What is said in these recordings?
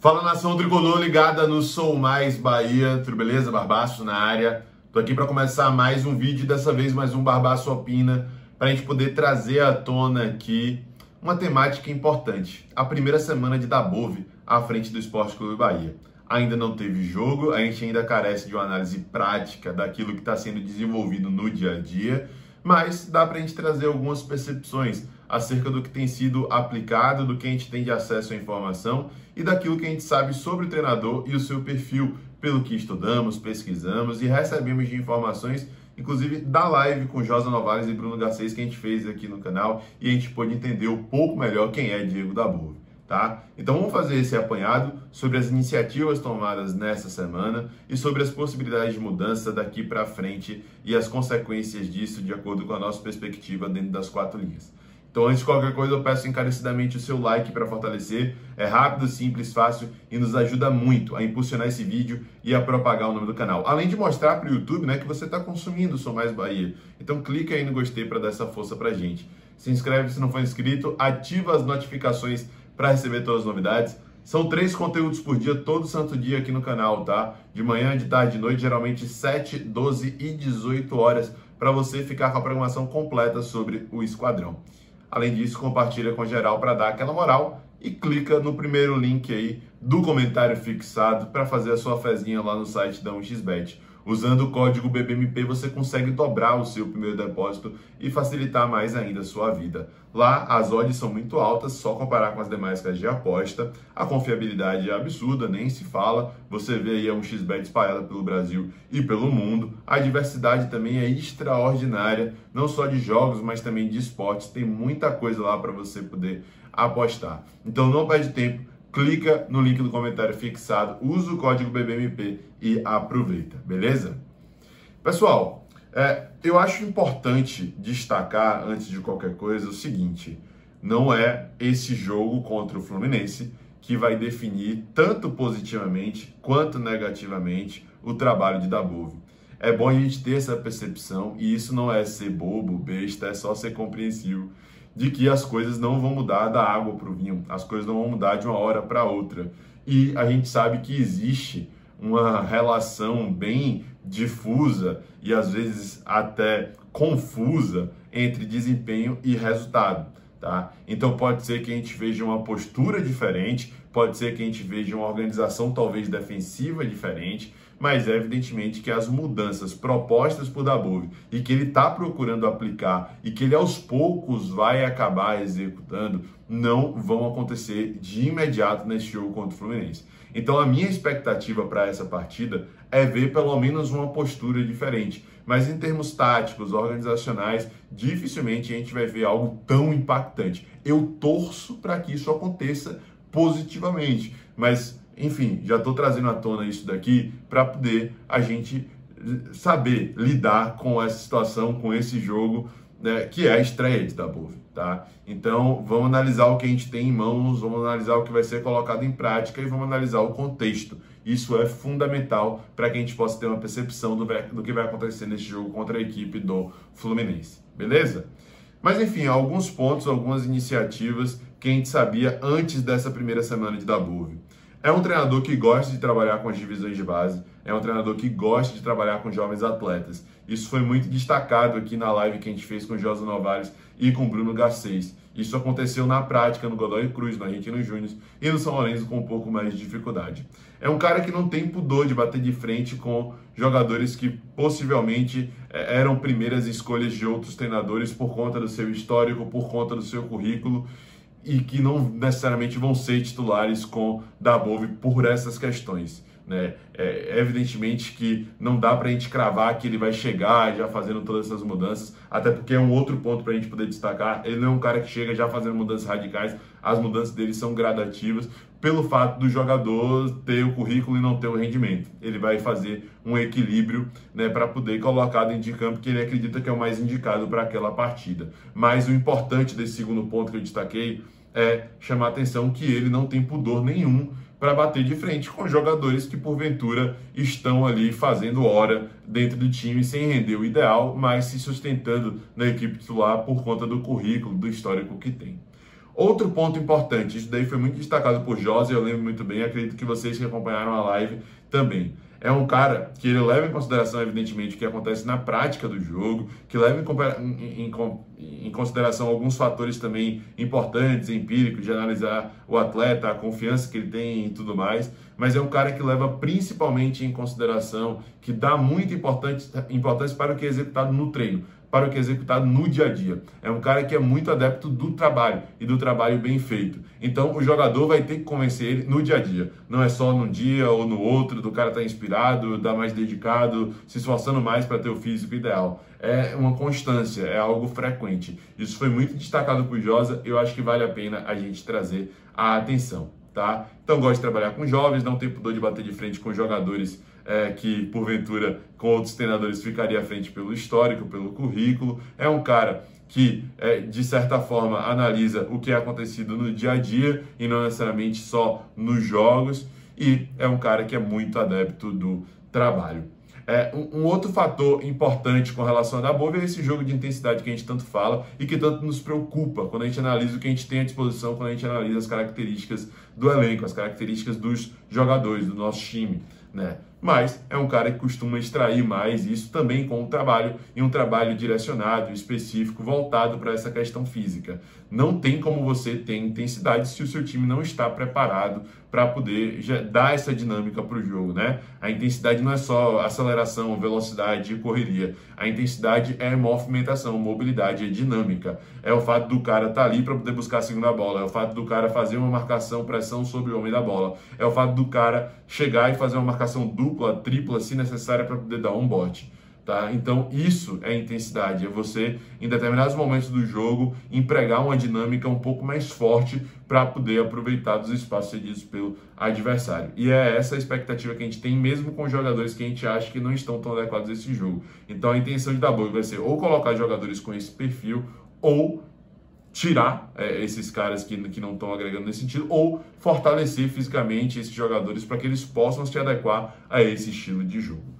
Fala nação tricolor ligada no Sou Mais Bahia, tudo beleza? Barbaço na área. Tô aqui para começar mais um vídeo, dessa vez mais um Barbaço Opina, para a gente poder trazer à tona aqui uma temática importante. A primeira semana de Dabove à frente do Esporte Clube Bahia. Ainda não teve jogo, a gente ainda carece de uma análise prática daquilo que está sendo desenvolvido no dia a dia, mas dá para a gente trazer algumas percepções acerca do que tem sido aplicado, do que a gente tem de acesso à informação e daquilo que a gente sabe sobre o treinador e o seu perfil, pelo que estudamos, pesquisamos e recebemos de informações, inclusive da live com Josa Novales e Bruno Garcês que a gente fez aqui no canal e a gente pôde entender um pouco melhor quem é Diego Dabove. Tá? Então vamos fazer esse apanhado sobre as iniciativas tomadas nessa semana e sobre as possibilidades de mudança daqui para frente e as consequências disso de acordo com a nossa perspectiva dentro das quatro linhas. Então, antes de qualquer coisa, eu peço encarecidamente o seu like para fortalecer. É rápido, simples, fácil e nos ajuda muito a impulsionar esse vídeo e a propagar o nome do canal. Além de mostrar para o YouTube né, que você está consumindo o Sou Mais Bahia. Então, clica aí no gostei para dar essa força para gente. Se inscreve se não for inscrito, ativa as notificações para receber todas as novidades. São três conteúdos por dia, todo santo dia aqui no canal, tá? De manhã, de tarde, de noite, geralmente 7, 12 e 18 horas, para você ficar com a programação completa sobre o Esquadrão. Além disso, compartilha com geral para dar aquela moral e clica no primeiro link aí do comentário fixado para fazer a sua fezinha lá no site da 1xBet. Usando o código BBMP você consegue dobrar o seu primeiro depósito e facilitar mais ainda a sua vida. Lá as odds são muito altas, só comparar com as demais casas de aposta. A confiabilidade é absurda, nem se fala. Você vê aí a 1xBet espalhada pelo Brasil e pelo mundo. A diversidade também é extraordinária, não só de jogos, mas também de esportes. Tem muita coisa lá para você poder apostar. Então não perde tempo clica no link do comentário fixado, usa o código BBMP e aproveita, beleza? Pessoal, é, eu acho importante destacar, antes de qualquer coisa, o seguinte: não é esse jogo contra o Fluminense que vai definir tanto positivamente quanto negativamente o trabalho de Dabove. É bom a gente ter essa percepção e isso não é ser bobo, besta, é só ser compreensivo de que as coisas não vão mudar da água para o vinho, as coisas não vão mudar de uma hora para outra. E a gente sabe que existe uma relação bem difusa e às vezes até confusa entre desempenho e resultado. Tá? Então pode ser que a gente veja uma postura diferente, pode ser que a gente veja uma organização talvez defensiva diferente, mas é evidentemente que as mudanças propostas por Dabove e que ele está procurando aplicar e que ele aos poucos vai acabar executando não vão acontecer de imediato nesse jogo contra o Fluminense. Então a minha expectativa para essa partida é ver pelo menos uma postura diferente. Mas em termos táticos, organizacionais, dificilmente a gente vai ver algo tão impactante. Eu torço para que isso aconteça positivamente, mas enfim, já estou trazendo à tona isso daqui para poder a gente saber lidar com essa situação, com esse jogo, né, que é a estreia de Dabove, tá? Então, vamos analisar o que a gente tem em mãos, vamos analisar o que vai ser colocado em prática e vamos analisar o contexto. Isso é fundamental para que a gente possa ter uma percepção do, do que vai acontecer nesse jogo contra a equipe do Fluminense, beleza? Mas enfim, alguns pontos, algumas iniciativas que a gente sabia antes dessa primeira semana de Dabove. É um treinador que gosta de trabalhar com as divisões de base, é um treinador que gosta de trabalhar com jovens atletas. Isso foi muito destacado aqui na live que a gente fez com Josa Novares e com Bruno Garcês. Isso aconteceu na prática no Godoy Cruz, no Argentino Júnior e no São Lourenço com um pouco mais de dificuldade. É um cara que não tem pudor de bater de frente com jogadores que possivelmente é, eram primeiras escolhas de outros treinadores por conta do seu histórico, por conta do seu currículo e que não necessariamente vão ser titulares com Dabove por essas questões. Né? É, evidentemente que não dá para a gente cravar que ele vai chegar já fazendo todas essas mudanças, até porque é um outro ponto para a gente poder destacar. Ele não é um cara que chega já fazendo mudanças radicais, as mudanças dele são gradativas, pelo fato do jogador ter o currículo e não ter o rendimento. Ele vai fazer um equilíbrio né, para poder colocar dentro de campo que ele acredita que é o mais indicado para aquela partida. Mas o importante desse segundo ponto que eu destaquei é chamar a atenção que ele não tem pudor nenhum para bater de frente com jogadores que porventura estão ali fazendo hora dentro do time sem render o ideal, mas se sustentando na equipe titular por conta do currículo, do histórico que tem. Outro ponto importante, isso daí foi muito destacado por Josi, eu lembro muito bem, acredito que vocês que acompanharam a live também. É um cara que ele leva em consideração, evidentemente, o que acontece na prática do jogo, que leva em, em, em, consideração alguns fatores também importantes, empíricos, de analisar o atleta, a confiança que ele tem e tudo mais. Mas é um cara que leva principalmente em consideração, que dá muita importância para o que é executado no treino para o que é executado no dia a dia. É um cara que é muito adepto do trabalho e do trabalho bem feito. Então o jogador vai ter que convencer ele no dia a dia. Não é só num dia ou no outro, do cara estar tá inspirado, estar tá mais dedicado, se esforçando mais para ter o físico ideal. É uma constância, é algo frequente. Isso foi muito destacado por Josa, eu acho que vale a pena a gente trazer a atenção. Tá? Então gosto de trabalhar com jovens, não tem pudor de bater de frente com jogadores é, que, porventura, com outros treinadores ficaria à frente pelo histórico, pelo currículo. É um cara que, é, de certa forma, analisa o que é acontecido no dia a dia e não necessariamente só nos jogos. E é um cara que é muito adepto do trabalho. É, um, um, outro fator importante com relação a Dabov é esse jogo de intensidade que a gente tanto fala e que tanto nos preocupa quando a gente analisa o que a gente tem à disposição, quando a gente analisa as características do elenco, as características dos jogadores, do nosso time né? Mas é um cara que costuma extrair mais isso também com o trabalho e um trabalho direcionado, específico, voltado para essa questão física. Não tem como você ter intensidade se o seu time não está preparado para poder dar essa dinâmica para o jogo, né? A intensidade não é só aceleração, velocidade e correria. A intensidade é movimentação, mobilidade, é dinâmica. É o fato do cara estar tá ali para poder buscar a segunda bola, é o fato do cara fazer uma marcação, pressão sobre o homem da bola, é o fato do cara chegar e fazer uma marcação dupla, tripla, se necessária, para poder dar um bote. Tá? Então, isso é intensidade, é você, em determinados momentos do jogo, empregar uma dinâmica um pouco mais forte para poder aproveitar dos espaços cedidos pelo adversário. E é essa a expectativa que a gente tem, mesmo com jogadores que a gente acha que não estão tão adequados a esse jogo. Então, a intenção de Daboy vai ser ou colocar jogadores com esse perfil, ou tirar é, esses caras que, que não estão agregando nesse sentido, ou fortalecer fisicamente esses jogadores para que eles possam se adequar a esse estilo de jogo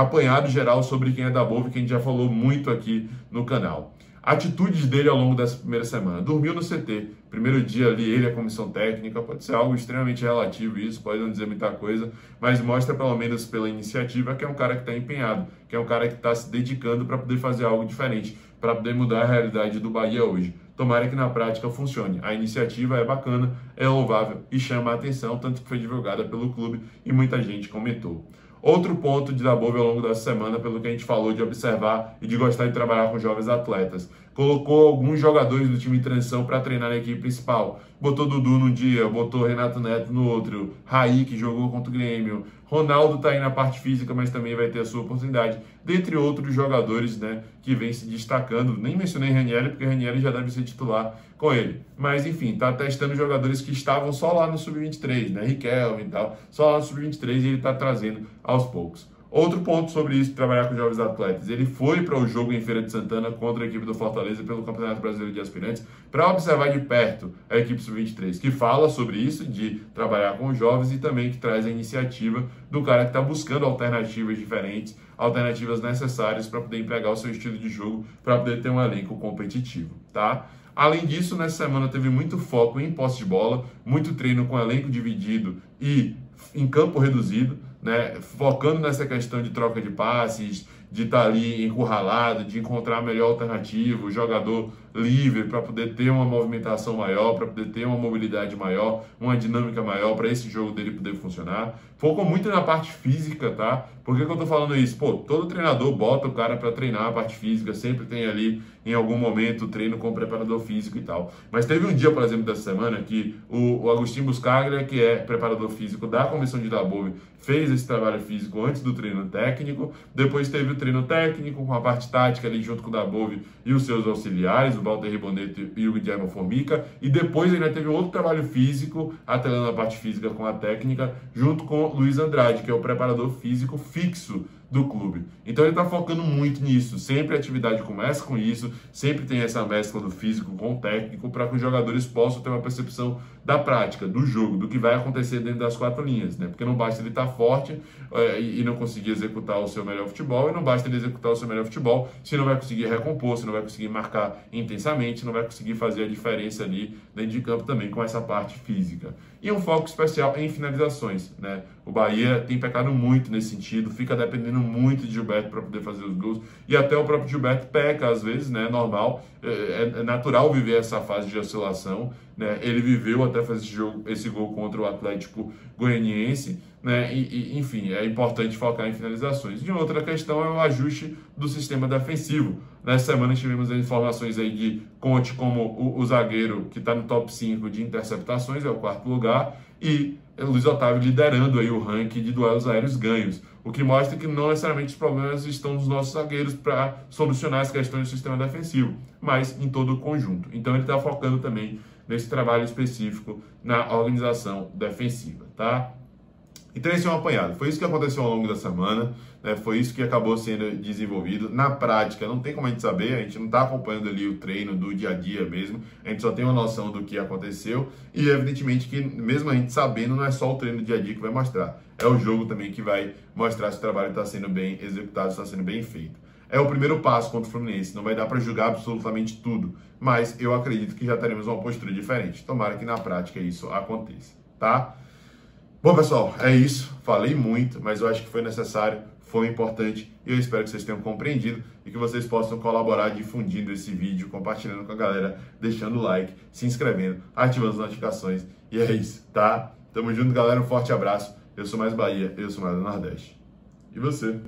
apanhado geral sobre quem é da Bove, que a gente já falou muito aqui no canal. Atitudes dele ao longo dessa primeira semana. Dormiu no CT. Primeiro dia ali, ele, a comissão técnica. Pode ser algo extremamente relativo isso, pode não dizer muita coisa, mas mostra pelo menos pela iniciativa que é um cara que está empenhado, que é um cara que está se dedicando para poder fazer algo diferente, para poder mudar a realidade do Bahia hoje. Tomara que na prática funcione. A iniciativa é bacana, é louvável e chama a atenção, tanto que foi divulgada pelo clube e muita gente comentou. Outro ponto de Dabove ao longo dessa semana, pelo que a gente falou de observar e de gostar de trabalhar com jovens atletas. Colocou alguns jogadores do time de transição para treinar na equipe principal. Botou Dudu num dia, botou Renato Neto no outro, Raí, que jogou contra o Grêmio, Ronaldo está aí na parte física, mas também vai ter a sua oportunidade, dentre outros jogadores né, que vem se destacando. Nem mencionei Ranieri, porque Ranieri já deve ser titular com ele. Mas enfim, está testando jogadores que estavam só lá no Sub-23, né? Riquelme e tal, só lá no Sub-23 e ele está trazendo aos poucos. Outro ponto sobre isso, trabalhar com jovens atletas. Ele foi para o jogo em Feira de Santana contra a equipe do Fortaleza pelo Campeonato Brasileiro de Aspirantes para observar de perto a equipe sub-23, que fala sobre isso, de trabalhar com jovens e também que traz a iniciativa do cara que está buscando alternativas diferentes, alternativas necessárias para poder empregar o seu estilo de jogo, para poder ter um elenco competitivo, tá? Além disso, nessa semana teve muito foco em posse de bola, muito treino com elenco dividido e em campo reduzido né, focando nessa questão de troca de passes, de estar tá ali encurralado, de encontrar a melhor alternativa, o jogador livre para poder ter uma movimentação maior, para poder ter uma mobilidade maior, uma dinâmica maior para esse jogo dele poder funcionar. Focou muito na parte física, tá? Por que, que eu tô falando isso? Pô, todo treinador bota o cara para treinar a parte física, sempre tem ali em algum momento treino com preparador físico e tal. Mas teve um dia, por exemplo, dessa semana que o, o Agostinho Buscaglia, que é preparador físico da comissão de Dabove, fez esse trabalho físico antes do treino técnico, depois teve o treino técnico com a parte tática ali junto com o Dabove e os seus auxiliares, o Walter Riboneto e o Guilherme Formica, e depois ainda teve outro trabalho físico, atrelando a parte física com a técnica, junto com Luiz Andrade, que é o preparador físico fixo do clube. Então ele está focando muito nisso. Sempre a atividade começa com isso, sempre tem essa mescla do físico com o técnico para que os jogadores possam ter uma percepção da prática, do jogo, do que vai acontecer dentro das quatro linhas, né? Porque não basta ele estar tá forte é, e não conseguir executar o seu melhor futebol, e não basta ele executar o seu melhor futebol se não vai conseguir recompor, se não vai conseguir marcar intensamente, se não vai conseguir fazer a diferença ali dentro de campo também com essa parte física. E um foco especial em finalizações, né? O Bahia tem pecado muito nesse sentido, fica dependendo muito de Gilberto para poder fazer os gols. E até o próprio Gilberto peca às vezes, né? Normal, é, é natural viver essa fase de oscilação. Né? Ele viveu até fazer esse, jogo, esse gol contra o Atlético Goianiense. Né? E, e, enfim, é importante focar em finalizações. E outra questão é o ajuste do sistema defensivo. Nessa semana tivemos informações aí de Conte como o, o zagueiro que está no top 5 de interceptações, é o quarto lugar, e Luiz Otávio liderando aí o ranking de duelos aéreos ganhos, o que mostra que não necessariamente os problemas estão nos nossos zagueiros para solucionar as questões do sistema defensivo, mas em todo o conjunto. Então ele está focando também nesse trabalho específico na organização defensiva, tá? Então esse é um apanhado. Foi isso que aconteceu ao longo da semana, né? foi isso que acabou sendo desenvolvido. Na prática, não tem como a gente saber, a gente não está acompanhando ali o treino do dia a dia mesmo, a gente só tem uma noção do que aconteceu e evidentemente que mesmo a gente sabendo, não é só o treino do dia a dia que vai mostrar, é o jogo também que vai mostrar se o trabalho está sendo bem executado, está sendo bem feito. É o primeiro passo contra o Fluminense, não vai dar para julgar absolutamente tudo, mas eu acredito que já teremos uma postura diferente. Tomara que na prática isso aconteça, tá? Bom, pessoal, é isso. Falei muito, mas eu acho que foi necessário, foi importante e eu espero que vocês tenham compreendido e que vocês possam colaborar difundindo esse vídeo, compartilhando com a galera, deixando o like, se inscrevendo, ativando as notificações. E é isso, tá? Tamo junto, galera. Um forte abraço. Eu sou mais Bahia, eu sou mais do Nordeste. E você?